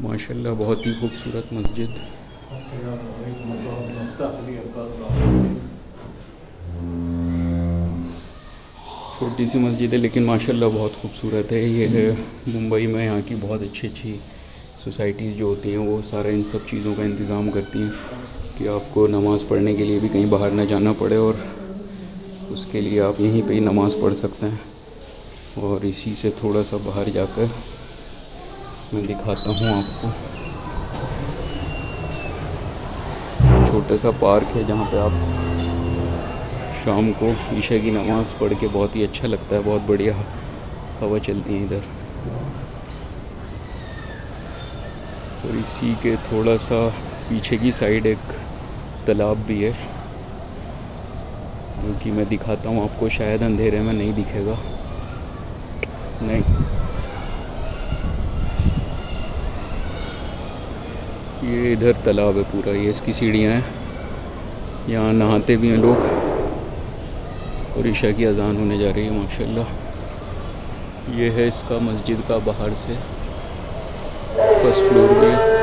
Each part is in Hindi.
माशाल्लाह, बहुत ही खूबसूरत मस्जिद। छोटी सी मस्जिद है, लेकिन माशाल्लाह बहुत खूबसूरत है। ये मुंबई में, यहाँ की बहुत अच्छी अच्छी सोसाइटीज़ जो होती हैं, वो सारा इन सब चीज़ों का इंतज़ाम करती हैं कि आपको नमाज़ पढ़ने के लिए भी कहीं बाहर ना जाना पड़े और उसके लिए आप यहीं पे ही नमाज़ पढ़ सकते हैं और इसी से थोड़ा सा बाहर जाकर मैं दिखाता हूँ आपको। छोटा सा पार्क है जहाँ पे आप शाम को ईशा की नमाज़ पढ़ के बहुत ही अच्छा लगता है, बहुत बढ़िया हवा चलती है इधर। और इसी के थोड़ा सा पीछे की साइड एक तालाब भी है, जो कि मैं दिखाता हूँ आपको, शायद अंधेरे में नहीं दिखेगा। नहीं। ये इधर तालाब है पूरा, ये इसकी सीढ़ियाँ हैं। यहाँ नहाते भी हैं लोग। और ईशा की अजान होने जा रही है, माशाल्लाह। ये है इसका मस्जिद का बाहर से फ़र्स्ट फ्लोर भी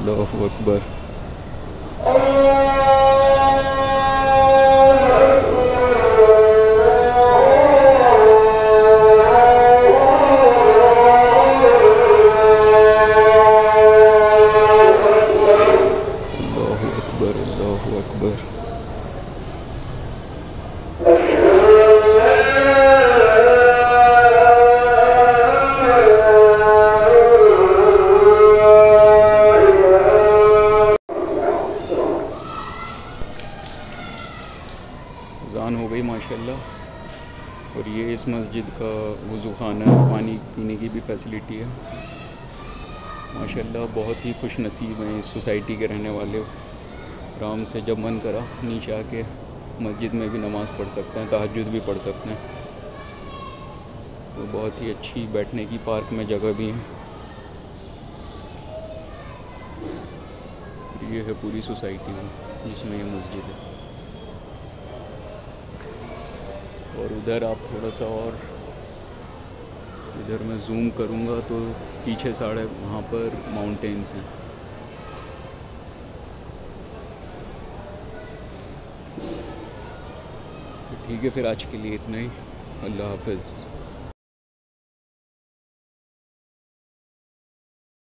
अकबर अल्लाह हो माशाल्लाह। और ये इस मस्जिद का वज़ू खाना है, पानी पीने की भी फैसिलिटी है। माशाल्लाह, बहुत ही खुश नसीब हैं इस सोसाइटी के रहने वाले। आराम से जब मन करा, नीचे आके मस्जिद में भी नमाज़ पढ़ सकते हैं तहजद भी पढ़ सकते हैं। तो बहुत ही अच्छी बैठने की पार्क में जगह भी है। ये है पूरी सोसाइटी में जिसमें ये मस्जिद है। और उधर आप थोड़ा सा और इधर मैं जूम करूँगा तो पीछे साढ़े वहाँ पर माउंटेन्स हैं। तो ठीक है, फिर आज के लिए इतना ही। अल्लाह हाफिज़।